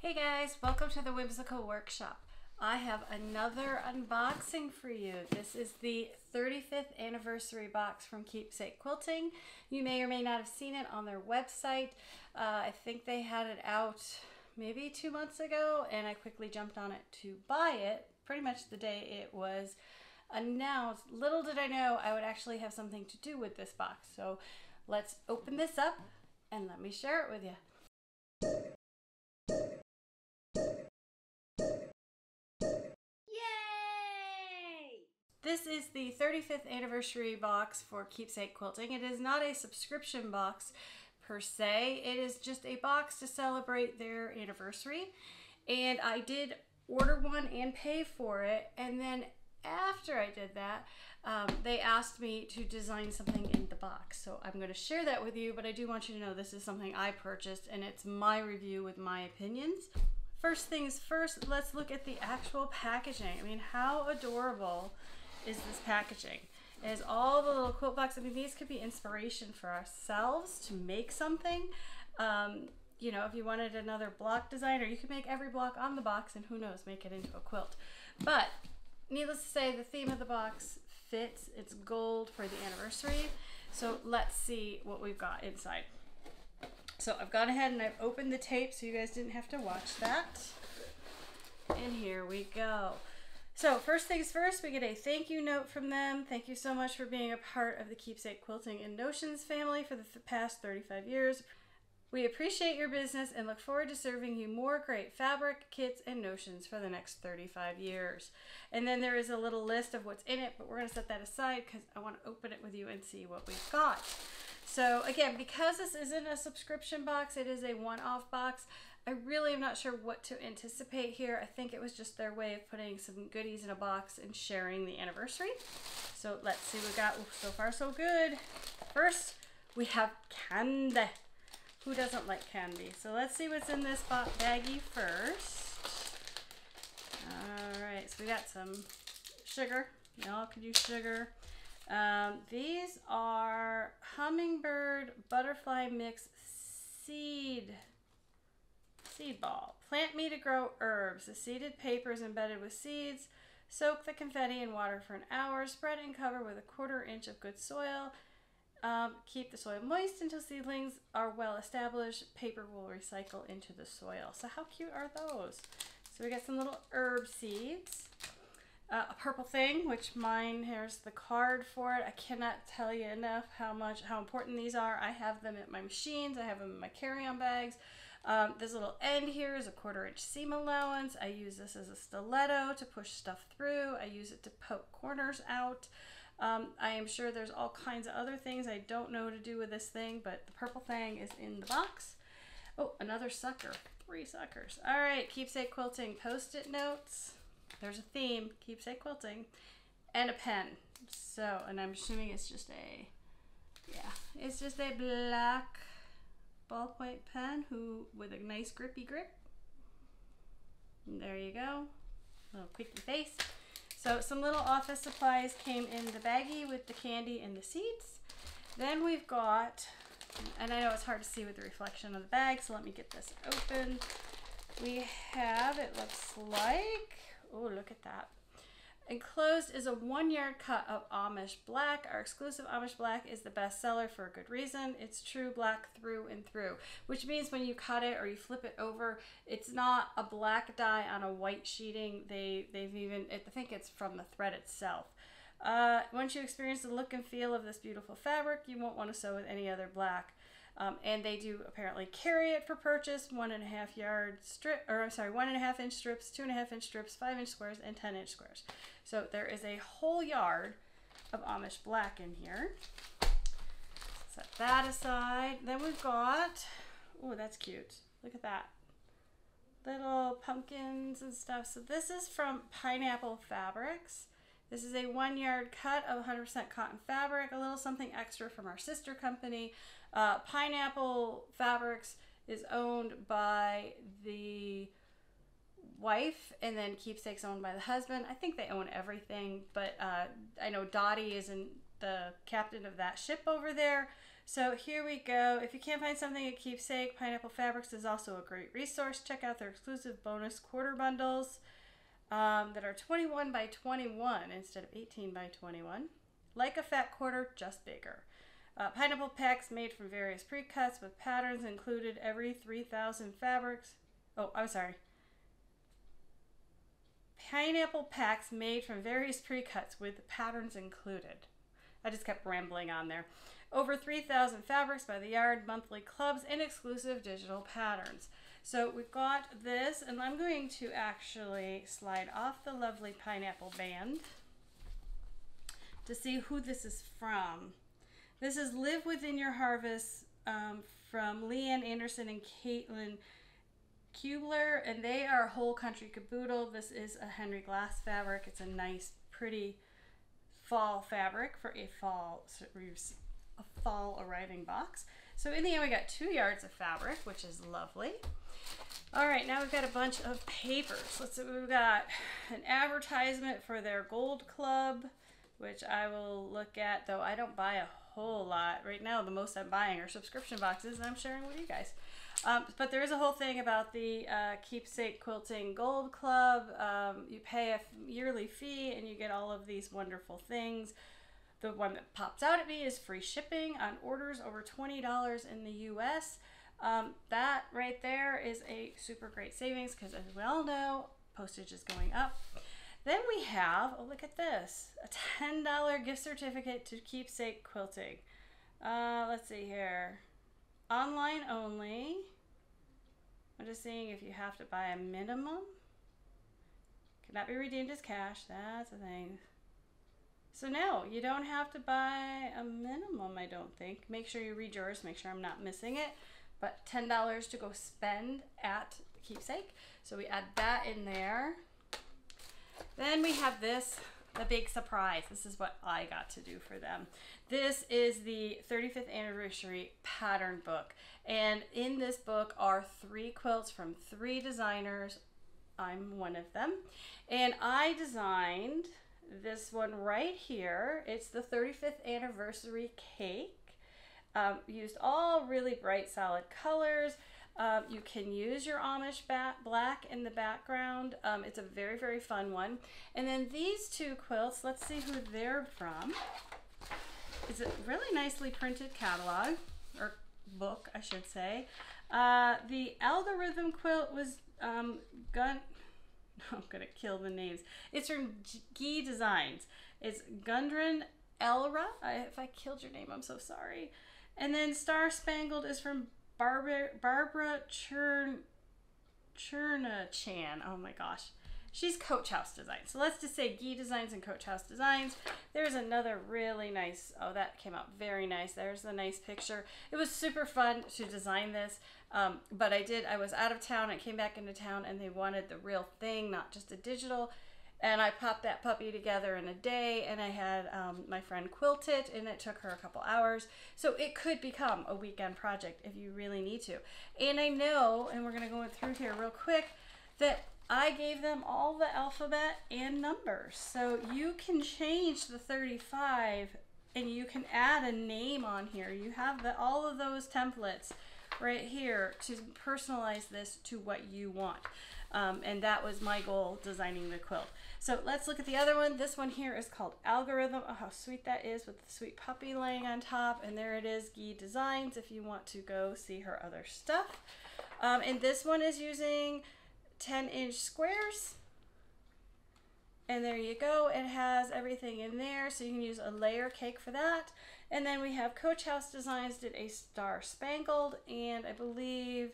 Hey guys, welcome to the Whimsical Workshop. I have another unboxing for you. This is the 35th anniversary box from Keepsake Quilting. You may or may not have seen it on their website. Uh, I think they had it out maybe two months ago and I quickly jumped on it to buy it pretty much the day it was announced. Little did I know I would actually have something to do with this box. So let's open this up and let me share it with you. This is the 35th anniversary box for Keepsake Quilting. It is not a subscription box per se. It is just a box to celebrate their anniversary. And I did order one and pay for it. And then after I did that, um, they asked me to design something in the box. So I'm going to share that with you, but I do want you to know this is something I purchased and it's my review with my opinions. First things first, let's look at the actual packaging. I mean, how adorable is this packaging. Has all the little quilt blocks. I mean, these could be inspiration for ourselves to make something. Um, you know, if you wanted another block design, or you could make every block on the box and who knows, make it into a quilt. But needless to say, the theme of the box fits. It's gold for the anniversary. So let's see what we've got inside. So I've gone ahead and I've opened the tape so you guys didn't have to watch that. And here we go. So first things first, we get a thank you note from them. Thank you so much for being a part of the Keepsake Quilting and Notions family for the th past 35 years. We appreciate your business and look forward to serving you more great fabric, kits, and notions for the next 35 years. And then there is a little list of what's in it, but we're going to set that aside because I want to open it with you and see what we've got. So again, because this isn't a subscription box, it is a one-off box. I really am not sure what to anticipate here. I think it was just their way of putting some goodies in a box and sharing the anniversary. So let's see what we got. so far, so good. First, we have candy. Who doesn't like candy? So let's see what's in this baggie first. All right, so we got some sugar. Y'all could use sugar. Um, these are hummingbird butterfly mix seed Seed ball. Plant me to grow herbs. The seeded paper is embedded with seeds. Soak the confetti in water for an hour. Spread and cover with a quarter inch of good soil. Um, keep the soil moist until seedlings are well established. Paper will recycle into the soil. So how cute are those? So we got some little herb seeds. Uh, a purple thing, which mine, here's the card for it. I cannot tell you enough how much, how important these are. I have them at my machines. I have them in my carry-on bags. Um, this little end here is a quarter inch seam allowance. I use this as a stiletto to push stuff through. I use it to poke corners out. Um, I am sure there's all kinds of other things I don't know to do with this thing, but the purple thing is in the box. Oh, another sucker. Three suckers. All right, keepsake quilting post-it notes. There's a theme, keepsake quilting, and a pen. So, and I'm assuming it's just a, yeah, it's just a black ballpoint pen who with a nice grippy grip. And there you go. Little quickie face. So some little office supplies came in the baggie with the candy and the seeds. Then we've got, and I know it's hard to see with the reflection of the bag, so let me get this open. We have, it looks like, oh, look at that. Enclosed is a one yard cut of Amish black. Our exclusive Amish black is the best seller for a good reason. It's true black through and through, which means when you cut it or you flip it over, it's not a black dye on a white sheeting. They, they've even, I think it's from the thread itself. Uh, once you experience the look and feel of this beautiful fabric, you won't want to sew with any other black. Um, and they do apparently carry it for purchase, one and a half yard strip, or I'm sorry, one and a half inch strips, two and a half inch strips, five inch squares, and 10 inch squares. So there is a whole yard of Amish black in here. Set that aside. Then we've got, oh, that's cute. Look at that. Little pumpkins and stuff. So this is from Pineapple Fabrics. This is a one yard cut of 100% cotton fabric, a little something extra from our sister company. Uh, Pineapple Fabrics is owned by the wife and then keepsakes owned by the husband i think they own everything but uh, i know dottie isn't the captain of that ship over there So here we go. If you can't find something at Keepsake, Pineapple Fabrics is also a great resource. Check out their exclusive bonus quarter bundles um, that are 21 by 21 instead of 18 by 21. Like a fat quarter, just bigger. Uh, pineapple packs made from various pre-cuts with patterns included every 3,000 fabrics. Oh, I'm sorry. Pineapple packs made from various pre-cuts with patterns included. I just kept rambling on there. Over 3,000 fabrics by the yard, monthly clubs, and exclusive digital patterns. So we've got this, and I'm going to actually slide off the lovely pineapple band to see who this is from. This is Live Within Your Harvest um, from Leanne Anderson and Caitlin Kubler, and they are whole country caboodle. This is a Henry Glass fabric. It's a nice, pretty fall fabric for a fall a fall arriving box. So in the end, we got two yards of fabric, which is lovely. All right, now we've got a bunch of papers. Let's see, we've got an advertisement for their Gold Club, which I will look at, though I don't buy a whole lot. Right now, the most I'm buying are subscription boxes, and I'm sharing with you guys. Um, but there is a whole thing about the uh, Keepsake Quilting Gold Club. Um, you pay a yearly fee, and you get all of these wonderful things. The one that pops out at me is free shipping on orders over $20 in the US. Um, that right there is a super great savings because, as we all know, postage is going up. Then we have, oh, look at this a $10 gift certificate to Keepsake Quilting. Uh, let's see here. Online only. I'm just seeing if you have to buy a minimum. Cannot be redeemed as cash. That's the thing. So no, you don't have to buy a minimum, I don't think. Make sure you read yours, make sure I'm not missing it. But $10 to go spend at Keepsake. So we add that in there. Then we have this, the big surprise. This is what I got to do for them. This is the 35th anniversary pattern book. And in this book are three quilts from three designers. I'm one of them. And I designed this one right here. It's the 35th anniversary cake. Um, used all really bright solid colors. Um, you can use your Amish black in the background. Um, it's a very, very fun one. And then these two quilts, let's see who they're from. It's a really nicely printed catalog, or book, I should say. Uh, the algorithm quilt was um, gun I'm gonna kill the names. It's from Gee Designs. It's Gundren Elra. I, if I killed your name, I'm so sorry. And then Star Spangled is from Barbara Barbara Churn Churna Chan. Oh my gosh. She's Coach House Design. So let's just say Gee Designs and Coach House Designs. There's another really nice, oh, that came out very nice. There's a nice picture. It was super fun to design this. Um, but I did, I was out of town. I came back into town and they wanted the real thing, not just a digital. And I popped that puppy together in a day and I had um, my friend quilt it and it took her a couple hours. So it could become a weekend project if you really need to. And I know, and we're going to go through here real quick, that I gave them all the alphabet and numbers. So you can change the 35 and you can add a name on here. You have the, all of those templates right here to personalize this to what you want. Um, and that was my goal designing the quilt. So let's look at the other one. This one here is called Algorithm. Oh, how sweet that is with the sweet puppy laying on top. And there it is, Gee Designs, if you want to go see her other stuff. Um, and this one is using 10 inch squares. And there you go. It has everything in there. So you can use a layer cake for that. And then we have Coach House Designs did a Star Spangled, and I believe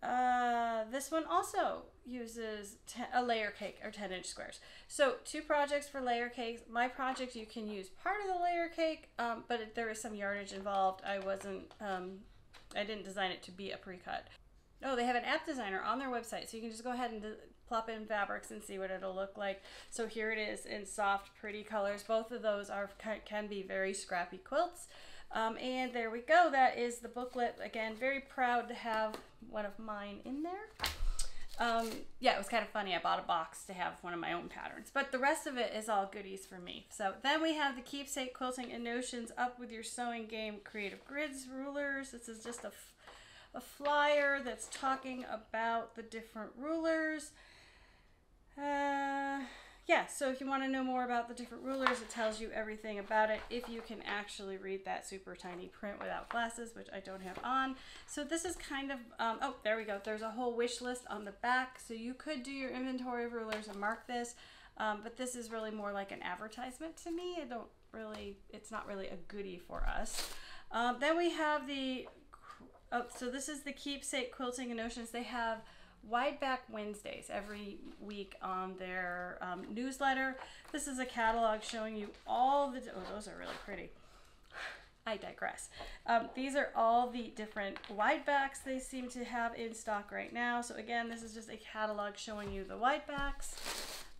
uh, this one also uses a layer cake or 10 inch squares. So two projects for layer cakes. My project, you can use part of the layer cake, um, but there is some yardage involved. I wasn't, um, I didn't design it to be a pre-cut. Oh, they have an app designer on their website, so you can just go ahead and plop in fabrics and see what it'll look like. So here it is in soft, pretty colors. Both of those are can be very scrappy quilts. Um, and there we go. That is the booklet. Again, very proud to have one of mine in there. um, yeah, it was kind of funny. I bought a box to have one of my own patterns, but the rest of it is all goodies for me. So then we have the Keepsake Quilting and Notions Up With Your Sewing Game Creative Grids Rulers. This is just a, a flyer that's talking about the different rulers. Uh, yeah, so if you want to know more about the different rulers, it tells you everything about it if you can actually read that super tiny print without glasses, which I don't have on. So this is kind of, um, oh, there we go. There's a whole wish list on the back. So you could do your inventory of rulers and mark this, um, but this is really more like an advertisement to me. I don't really, it's not really a goodie for us. Um, then we have the, oh, so this is the Keepsake Quilting and Notions. They have Wide Back Wednesdays every week on their um, newsletter. This is a catalog showing you all the. Oh, those are really pretty. I digress. Um, these are all the different wide backs they seem to have in stock right now. So again, this is just a catalog showing you the wide backs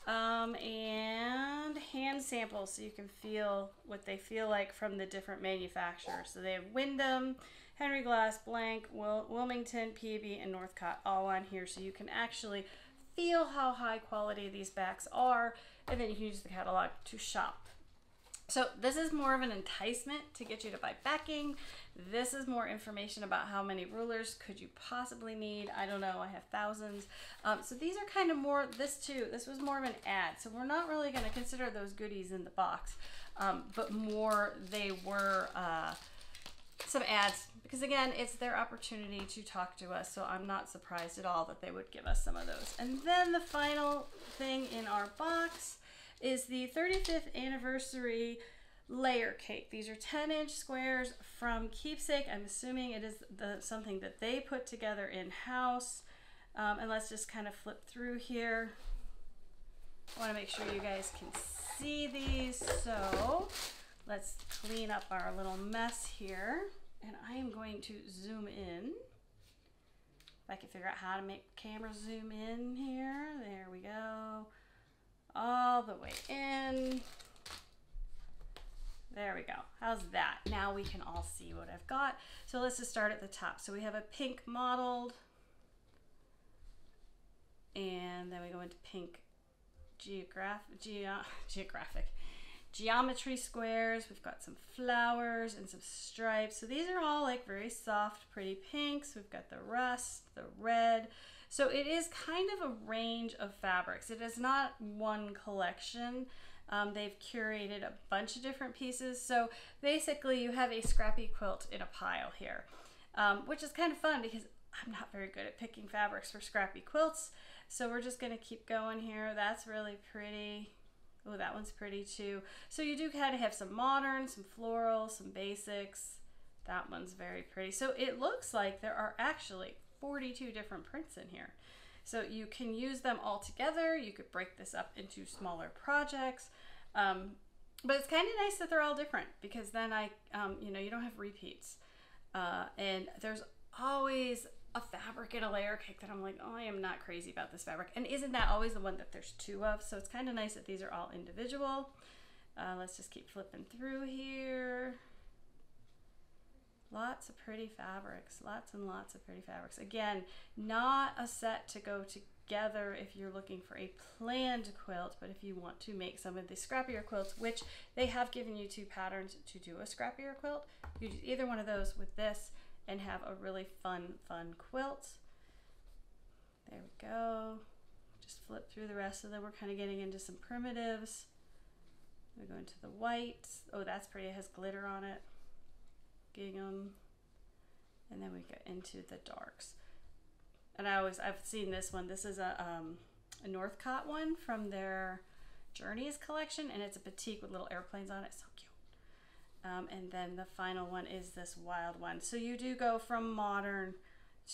um, and hand samples so you can feel what they feel like from the different manufacturers. So they have Windham, Henry Glass, Blank, Wil Wilmington, PB, and Northcott all on here so you can actually feel how high quality these backs are and then you can use the catalog to shop. So this is more of an enticement to get you to buy backing. This is more information about how many rulers could you possibly need. I don't know, I have thousands. Um, so these are kind of more, this too, this was more of an ad. So we're not really gonna consider those goodies in the box, um, but more they were uh, some ads because again, it's their opportunity to talk to us. So I'm not surprised at all that they would give us some of those. And then the final thing in our box is the 35th anniversary layer cake. These are 10 inch squares from Keepsake. I'm assuming it is the something that they put together in house. Um, and let's just kind of flip through here. I want to make sure you guys can see these. So let's clean up our little mess here. And I am going to zoom in. If I can figure out how to make camera zoom in here. There we go. All the way in. There we go. How's that? Now we can all see what I've got. So let's just start at the top. So we have a pink mottled. And then we go into pink geographic, ge geographic geometry squares. We've got some flowers and some stripes. So these are all like very soft, pretty pinks. We've got the rust, the red. So it is kind of a range of fabrics. It is not one collection. Um, they've curated a bunch of different pieces. So basically you have a scrappy quilt in a pile here, um, which is kind of fun because I'm not very good at picking fabrics for scrappy quilts. So we're just gonna keep going here. That's really pretty. Oh, that one's pretty too. So you do kind of have some modern, some floral, some basics. That one's very pretty. So it looks like there are actually 42 different prints in here. So you can use them all together. You could break this up into smaller projects. Um, but it's kind of nice that they're all different because then I, um, you know, you don't have repeats. Uh, and there's always a fabric in a layer cake that I'm like, oh, I am not crazy about this fabric. And isn't that always the one that there's two of? So it's kind of nice that these are all individual. Uh, let's just keep flipping through here. Lots of pretty fabrics, lots and lots of pretty fabrics. Again, not a set to go together if you're looking for a planned quilt, but if you want to make some of the scrappier quilts, which they have given you two patterns to do a scrappier quilt, you do either one of those with this and have a really fun, fun quilt. There we go. Just flip through the rest of them. We're kind of getting into some primitives. We go into the white. Oh, that's pretty. It has glitter on it gingham, and then we get into the darks. And I always I've seen this one. This is a um, a Northcott one from their Journeys collection, and it's a petite with little airplanes on it. So. Um, and then the final one is this wild one. So you do go from modern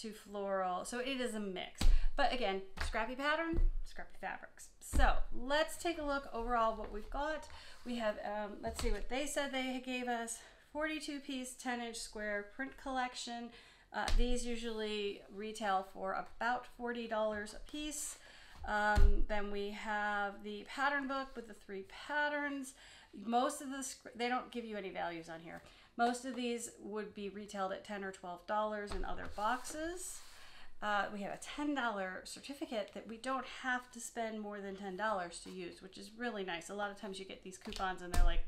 to floral. So it is a mix. But again, scrappy pattern, scrappy fabrics. So let's take a look overall what we've got. We have, um, let's see what they said they gave us. 42 piece 10 inch square print collection. Uh, these usually retail for about $40 a piece. Um, then we have the pattern book with the three patterns. Most of the, they don't give you any values on here. Most of these would be retailed at 10 or $12 in other boxes. Uh, we have a $10 certificate that we don't have to spend more than $10 to use, which is really nice. A lot of times you get these coupons and they're like,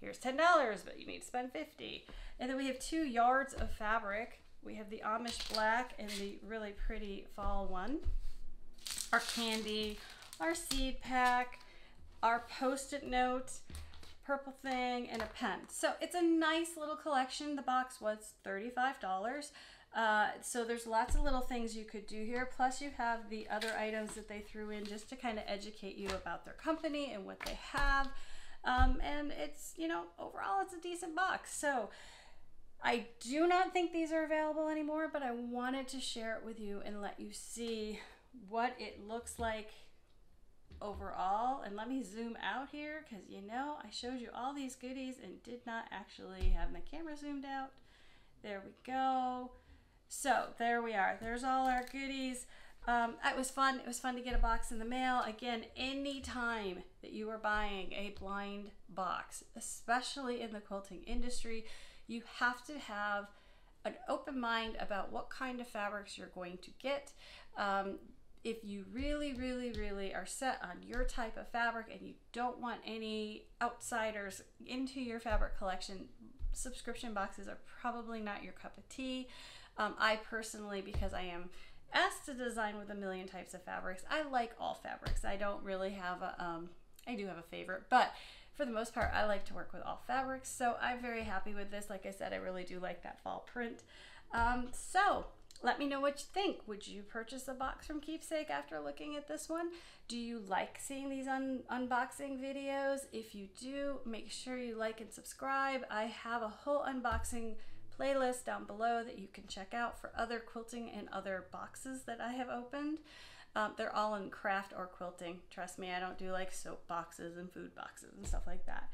here's $10, but you need to spend 50 And then we have two yards of fabric. We have the Amish black and the really pretty fall one. Our candy, our seed pack, our post-it note, purple thing, and a pen. So it's a nice little collection. The box was $35. Uh, so there's lots of little things you could do here. Plus you have the other items that they threw in just to kind of educate you about their company and what they have. Um, and it's, you know, overall it's a decent box. So I do not think these are available anymore, but I wanted to share it with you and let you see what it looks like overall. And let me zoom out here because you know I showed you all these goodies and did not actually have my camera zoomed out. There we go. So there we are. There's all our goodies. Um, it was fun. It was fun to get a box in the mail. Again, anytime that you are buying a blind box, especially in the quilting industry, you have to have an open mind about what kind of fabrics you're going to get. Um, if you really, really, really are set on your type of fabric and you don't want any outsiders into your fabric collection, subscription boxes are probably not your cup of tea. Um, I personally, because I am asked to design with a million types of fabrics. I like all fabrics. I don't really have a, um, I do have a favorite, but for the most part, I like to work with all fabrics. So I'm very happy with this. Like I said, I really do like that fall print. Um, so let me know what you think. Would you purchase a box from Keepsake after looking at this one? Do you like seeing these un unboxing videos? If you do, make sure you like and subscribe. I have a whole unboxing playlist down below that you can check out for other quilting and other boxes that I have opened. Um, they're all in craft or quilting. Trust me, I don't do like soap boxes and food boxes and stuff like that.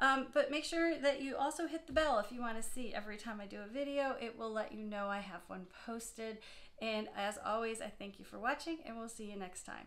Um, but make sure that you also hit the bell if you want to see every time I do a video. It will let you know I have one posted. And as always, I thank you for watching and we'll see you next time.